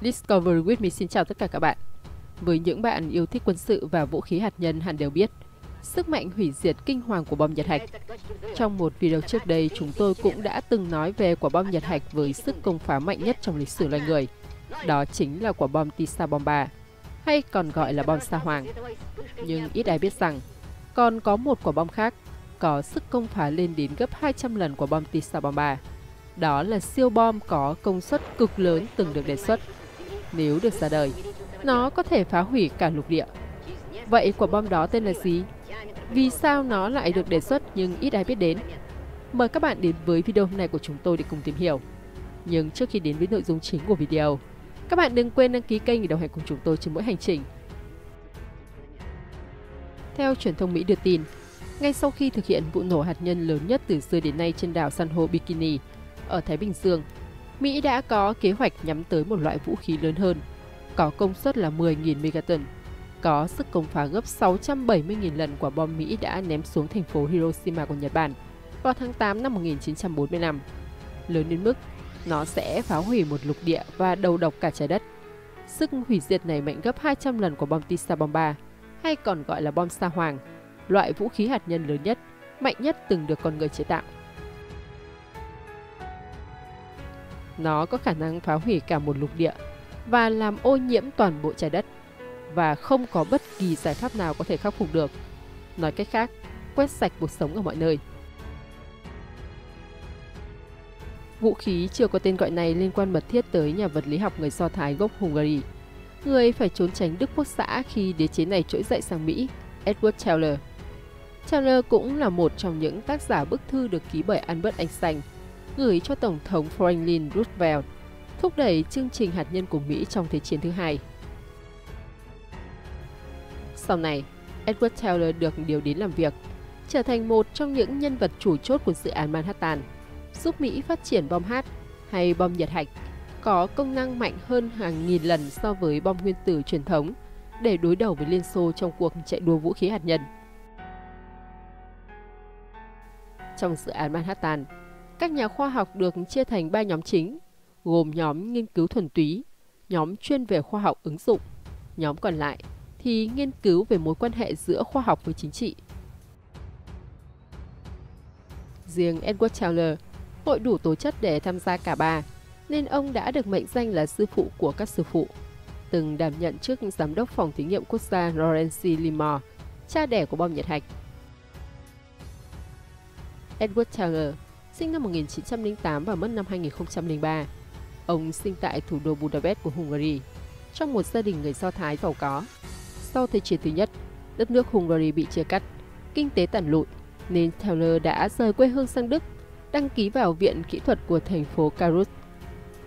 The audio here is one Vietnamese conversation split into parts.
Discover with me xin chào tất cả các bạn. Với những bạn yêu thích quân sự và vũ khí hạt nhân hẳn đều biết, sức mạnh hủy diệt kinh hoàng của bom Nhật Hạch. Trong một video trước đây, chúng tôi cũng đã từng nói về quả bom Nhật Hạch với sức công phá mạnh nhất trong lịch sử loài người. Đó chính là quả bom Tisa Bomba, hay còn gọi là bom sa hoàng. Nhưng ít ai biết rằng, còn có một quả bom khác có sức công phá lên đến gấp 200 lần quả bom Tisa Bomba. Đó là siêu bom có công suất cực lớn từng được đề xuất. Nếu được ra đời, nó có thể phá hủy cả lục địa. Vậy quả bom đó tên là gì? Vì sao nó lại được đề xuất nhưng ít ai biết đến? Mời các bạn đến với video hôm nay của chúng tôi để cùng tìm hiểu. Nhưng trước khi đến với nội dung chính của video, các bạn đừng quên đăng ký kênh để đồng hành cùng chúng tôi trên mỗi hành trình. Theo truyền thông Mỹ đưa tin, ngay sau khi thực hiện vụ nổ hạt nhân lớn nhất từ xưa đến nay trên đảo san hô Bikini ở Thái Bình Dương, Mỹ đã có kế hoạch nhắm tới một loại vũ khí lớn hơn, có công suất là 10.000 megaton, có sức công phá gấp 670.000 lần quả bom Mỹ đã ném xuống thành phố Hiroshima của Nhật Bản vào tháng 8 năm 1945. Lớn đến mức nó sẽ phá hủy một lục địa và đầu độc cả trái đất. Sức hủy diệt này mạnh gấp 200 lần của bom Tisa Bomba, hay còn gọi là bom sa hoàng, loại vũ khí hạt nhân lớn nhất, mạnh nhất từng được con người chế tạo. Nó có khả năng phá hủy cả một lục địa và làm ô nhiễm toàn bộ trái đất và không có bất kỳ giải pháp nào có thể khắc phục được. Nói cách khác, quét sạch cuộc sống ở mọi nơi. Vũ khí chưa có tên gọi này liên quan mật thiết tới nhà vật lý học người Do Thái gốc Hungary. Người phải trốn tránh Đức Quốc xã khi đế chế này trỗi dậy sang Mỹ, Edward Teller. Teller cũng là một trong những tác giả bức thư được ký bởi Albert Einstein, gửi cho Tổng thống Franklin Roosevelt, thúc đẩy chương trình hạt nhân của Mỹ trong Thế chiến thứ hai. Sau này, Edward Teller được điều đến làm việc, trở thành một trong những nhân vật chủ chốt của dự án Manhattan, giúp Mỹ phát triển bom H hay bom nhiệt hạch, có công năng mạnh hơn hàng nghìn lần so với bom nguyên tử truyền thống để đối đầu với Liên Xô trong cuộc chạy đua vũ khí hạt nhân. Trong dự án Manhattan, các nhà khoa học được chia thành ba nhóm chính, gồm nhóm nghiên cứu thuần túy, nhóm chuyên về khoa học ứng dụng, nhóm còn lại thì nghiên cứu về mối quan hệ giữa khoa học với chính trị. Riêng Edward Teller hội đủ tố chất để tham gia cả ba, nên ông đã được mệnh danh là sư phụ của các sư phụ. Từng đảm nhận chức giám đốc phòng thí nghiệm quốc gia Lawrence Livermore, cha đẻ của bom nhiệt hạch. Edward Teller sinh năm 1908 và mất năm 2003. Ông sinh tại thủ đô Budapest của Hungary, trong một gia đình người Do Thái giàu có. Sau Thế chiến thứ nhất, đất nước Hungary bị chia cắt, kinh tế tàn lụi, nên Taylor đã rời quê hương sang Đức, đăng ký vào Viện Kỹ thuật của thành phố Karus.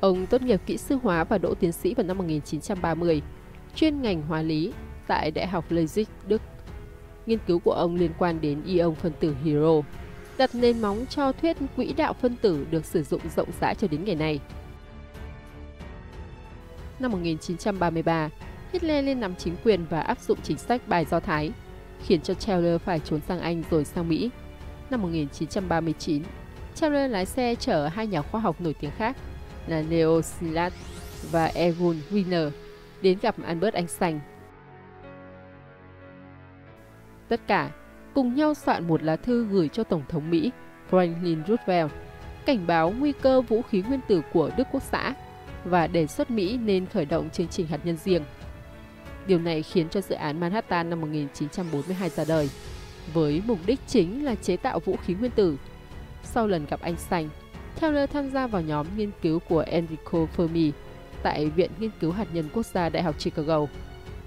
Ông tốt nghiệp kỹ sư hóa và đỗ tiến sĩ vào năm 1930, chuyên ngành hóa lý tại Đại học Leipzig, Đức. Nghiên cứu của ông liên quan đến ion phân tử hydro, đặt nền móng cho thuyết quỹ đạo phân tử được sử dụng rộng rãi cho đến ngày nay. Năm 1933, Hitler lên nắm chính quyền và áp dụng chính sách bài Do Thái, khiến cho Taylor phải trốn sang Anh rồi sang Mỹ. Năm 1939, Taylor lái xe chở hai nhà khoa học nổi tiếng khác là Leo Szilard và Egon Wiener đến gặp Albert Einstein. Tất cả cùng nhau soạn một lá thư gửi cho Tổng thống Mỹ Franklin Roosevelt, cảnh báo nguy cơ vũ khí nguyên tử của Đức Quốc xã và đề xuất Mỹ nên khởi động chương trình hạt nhân riêng. Điều này khiến cho dự án Manhattan năm 1942 ra đời, với mục đích chính là chế tạo vũ khí nguyên tử. Sau lần gặp anh sành, Taylor tham gia vào nhóm nghiên cứu của Enrico Fermi tại Viện Nghiên cứu Hạt nhân Quốc gia Đại học Chicago.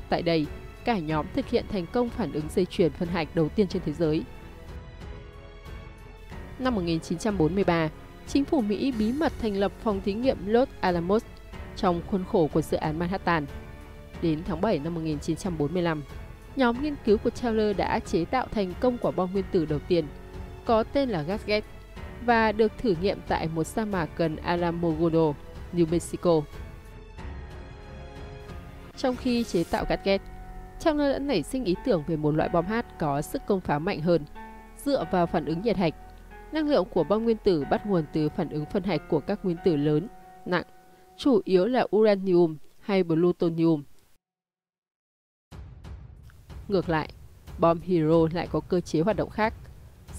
Tại đây, cả nhóm thực hiện thành công phản ứng dây chuyền phân hạch đầu tiên trên thế giới. Năm 1943, chính phủ Mỹ bí mật thành lập phòng thí nghiệm Los Alamos trong khuôn khổ của dự án Manhattan. Đến tháng 7 năm 1945, nhóm nghiên cứu của Taylor đã chế tạo thành công quả bom nguyên tử đầu tiên, có tên là Gasget, và được thử nghiệm tại một sa mạc gần Alamogordo, New Mexico. Trong khi chế tạo Gasget, Teller đã nảy sinh ý tưởng về một loại bom hạt có sức công phá mạnh hơn, dựa vào phản ứng nhiệt hạch. Năng lượng của bom nguyên tử bắt nguồn từ phản ứng phân hạch của các nguyên tử lớn, nặng, chủ yếu là uranium, hay plutonium. Ngược lại, bom Hero lại có cơ chế hoạt động khác,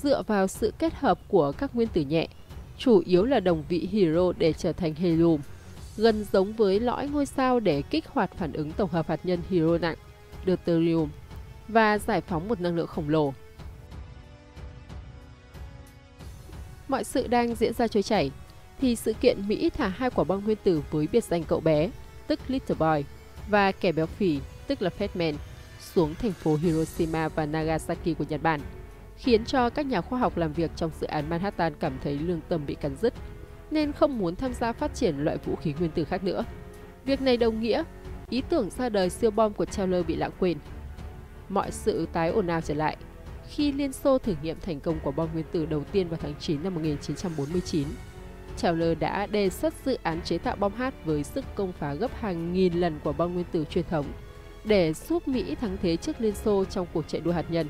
dựa vào sự kết hợp của các nguyên tử nhẹ, chủ yếu là đồng vị Hero để trở thành helium, gần giống với lõi ngôi sao để kích hoạt phản ứng tổng hợp hạt nhân Hero nặng, deuterium, và giải phóng một năng lượng khổng lồ. Mọi sự đang diễn ra trôi chảy, thì sự kiện Mỹ thả hai quả bom nguyên tử với biệt danh cậu bé, tức Little Boy, và kẻ béo phì, tức là Fat Man xuống thành phố Hiroshima và Nagasaki của Nhật Bản, khiến cho các nhà khoa học làm việc trong dự án Manhattan cảm thấy lương tâm bị cắn rứt, nên không muốn tham gia phát triển loại vũ khí nguyên tử khác nữa. Việc này đồng nghĩa, ý tưởng ra đời siêu bom của Teller bị lãng quên. Mọi sự tái ồn ào trở lại khi Liên Xô thử nghiệm thành công quả bom nguyên tử đầu tiên vào tháng 9 năm 1949. Teller đã đề xuất dự án chế tạo bom hát với sức công phá gấp hàng nghìn lần của bom nguyên tử truyền thống để giúp Mỹ thắng thế trước Liên Xô trong cuộc chạy đua hạt nhân.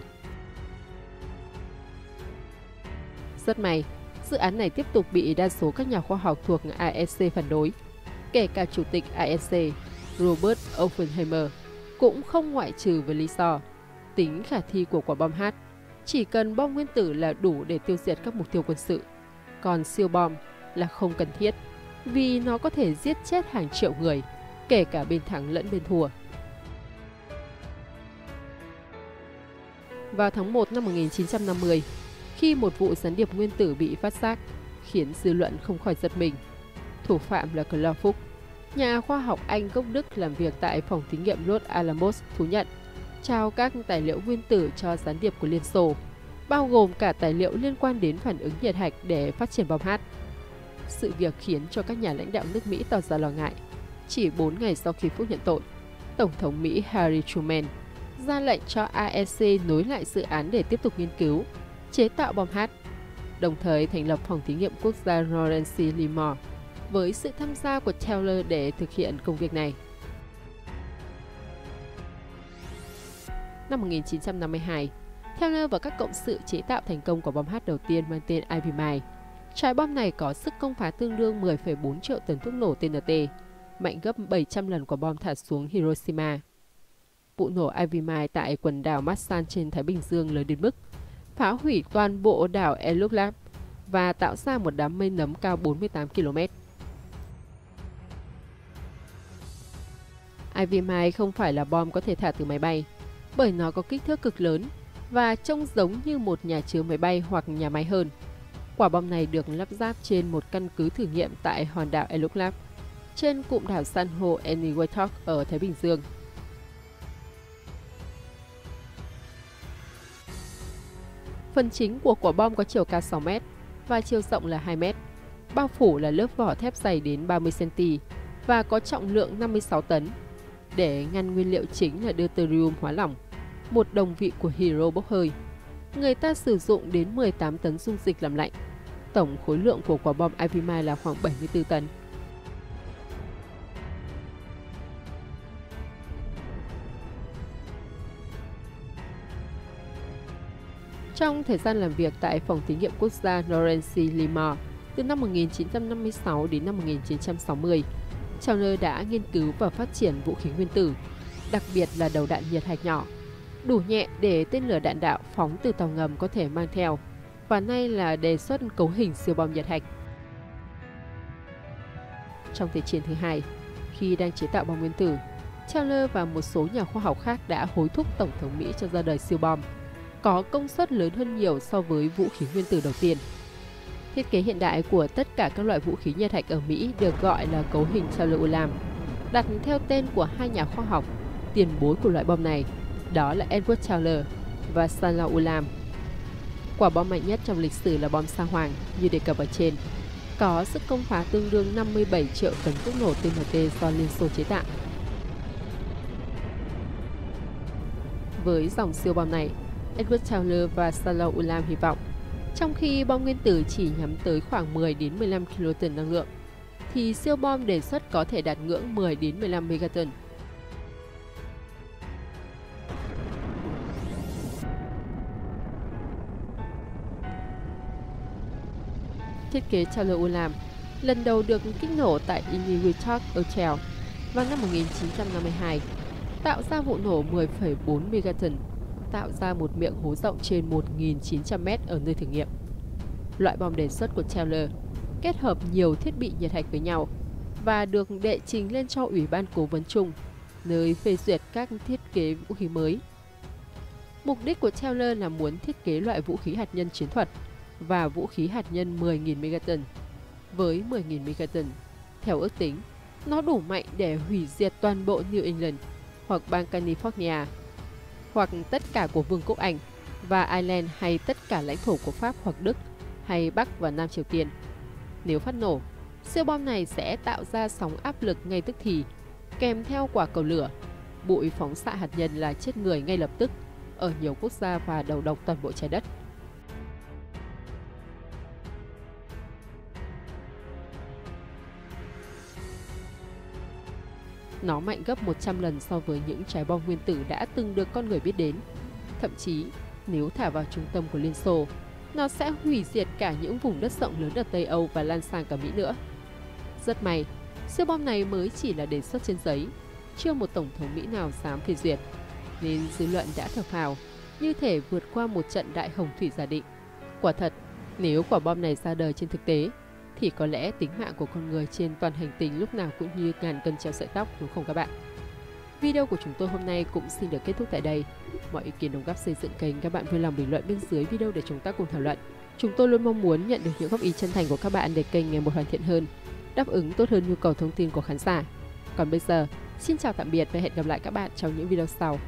Rất may, dự án này tiếp tục bị đa số các nhà khoa học thuộc AEC phản đối, kể cả chủ tịch AEC Robert Oppenheimer cũng không ngoại trừ với lý do tính khả thi của quả bom H. Chỉ cần bom nguyên tử là đủ để tiêu diệt các mục tiêu quân sự, còn siêu bom là không cần thiết vì nó có thể giết chết hàng triệu người, kể cả bên thắng lẫn bên thua. Vào tháng 1 năm 1950, khi một vụ gián điệp nguyên tử bị phát giác, khiến dư luận không khỏi giật mình. Thủ phạm là Claude Fuchs, nhà khoa học Anh gốc Đức làm việc tại phòng thí nghiệm Los Alamos thú nhận trao các tài liệu nguyên tử cho gián điệp của Liên Xô, bao gồm cả tài liệu liên quan đến phản ứng nhiệt hạch để phát triển bom H. Sự việc khiến cho các nhà lãnh đạo nước Mỹ tỏ ra lo ngại. Chỉ 4 ngày sau khi Phúc nhận tội, Tổng thống Mỹ Harry Truman ra lệnh cho AEC nối lại dự án để tiếp tục nghiên cứu, chế tạo bom H, đồng thời thành lập phòng thí nghiệm quốc gia Lawrence Livermore với sự tham gia của Taylor để thực hiện công việc này. Năm 1952, Taylor và các cộng sự chế tạo thành công quả bom H đầu tiên mang tên Ivy Mine. Trái bom này có sức công phá tương đương 10,4 triệu tấn thuốc nổ TNT, mạnh gấp 700 lần quả bom thả xuống Hiroshima. Vụ nổ Ivy Mine tại quần đảo Masan trên Thái Bình Dương lớn đến mức phá hủy toàn bộ đảo Eluklap và tạo ra một đám mây nấm cao 48 km. IVM-2 không phải là bom có thể thả từ máy bay, bởi nó có kích thước cực lớn và trông giống như một nhà chứa máy bay hoặc nhà máy hơn. Quả bom này được lắp ráp trên một căn cứ thử nghiệm tại hòn đảo Eluklap, trên cụm đảo san hô Eniwetok ở Thái Bình Dương. Phần chính của quả bom có chiều cao 6 m và chiều rộng là 2 m, bao phủ là lớp vỏ thép dày đến 30 cm và có trọng lượng 56 tấn. Để ngăn nguyên liệu chính là deuterium hóa lỏng, một đồng vị của hero bốc hơi. Người ta sử dụng đến 18 tấn dung dịch làm lạnh. Tổng khối lượng của quả bom Ivy là khoảng 74 tấn. Trong thời gian làm việc tại Phòng Thí nghiệm Quốc gia Lawrence Livermore từ năm 1956 đến năm 1960, Chandler đã nghiên cứu và phát triển vũ khí nguyên tử, đặc biệt là đầu đạn nhiệt hạch nhỏ, đủ nhẹ để tên lửa đạn đạo phóng từ tàu ngầm có thể mang theo, và nay là đề xuất cấu hình siêu bom nhiệt hạch. Trong Thế chiến thứ hai, khi đang chế tạo bom nguyên tử, Chandler và một số nhà khoa học khác đã hối thúc Tổng thống Mỹ cho ra đời siêu bom có công suất lớn hơn nhiều so với vũ khí nguyên tử đầu tiên. Thiết kế hiện đại của tất cả các loại vũ khí nhiệt hạch ở Mỹ được gọi là cấu hình Taylor Ulam, đặt theo tên của hai nhà khoa học tiền bối của loại bom này, đó là Edward Teller và Salah Ulam. Quả bom mạnh nhất trong lịch sử là bom sao hoàng như đề cập ở trên, có sức công phá tương đương 57 triệu tấn thuốc nổ TNT do Liên Xô chế tạo. Với dòng siêu bom này, Edward Teller và Salah Ulam hy vọng. Trong khi bom nguyên tử chỉ nhắm tới khoảng 10 đến 15 kiloton năng lượng, thì siêu bom đề xuất có thể đạt ngưỡng 10 đến 15 megaton. Thiết kế Charles Ulam lần đầu được kích nổ tại Inuitok Hotel vào năm 1952, tạo ra vụ nổ 10,4 megaton, tạo ra một miệng hố rộng trên 1.900 mét ở nơi thử nghiệm. Loại bom đề xuất của Taylor kết hợp nhiều thiết bị nhiệt hạch với nhau và được đệ trình lên cho Ủy ban Cố vấn chung, nơi phê duyệt các thiết kế vũ khí mới. Mục đích của Taylor là muốn thiết kế loại vũ khí hạt nhân chiến thuật và vũ khí hạt nhân 10.000 megaton. Với 10.000 megaton, theo ước tính, nó đủ mạnh để hủy diệt toàn bộ New England hoặc bang California hoặc tất cả của Vương quốc Anh và Ireland hay tất cả lãnh thổ của Pháp hoặc Đức hay Bắc và Nam Triều Tiên. Nếu phát nổ, siêu bom này sẽ tạo ra sóng áp lực ngay tức thì, kèm theo quả cầu lửa. Bụi phóng xạ hạt nhân là chết người ngay lập tức ở nhiều quốc gia và đầu độc toàn bộ trái đất. Nó mạnh gấp 100 lần so với những trái bom nguyên tử đã từng được con người biết đến. Thậm chí, nếu thả vào trung tâm của Liên Xô, nó sẽ hủy diệt cả những vùng đất rộng lớn ở Tây Âu và lan sang cả Mỹ nữa. Rất may, siêu bom này mới chỉ là đề xuất trên giấy, chưa một tổng thống Mỹ nào dám phê duyệt, nên dư luận đã thở phào, như thể vượt qua một trận đại hồng thủy giả định. Quả thật, nếu quả bom này ra đời trên thực tế, thì có lẽ tính mạng của con người trên toàn hành tinh lúc nào cũng như ngàn cân treo sợi tóc đúng không các bạn? Video của chúng tôi hôm nay cũng xin được kết thúc tại đây. Mọi ý kiến đóng góp xây dựng kênh các bạn vui lòng bình luận bên dưới video để chúng ta cùng thảo luận. Chúng tôi luôn mong muốn nhận được những góp ý chân thành của các bạn để kênh ngày một hoàn thiện hơn, đáp ứng tốt hơn nhu cầu thông tin của khán giả. Còn bây giờ, xin chào tạm biệt và hẹn gặp lại các bạn trong những video sau.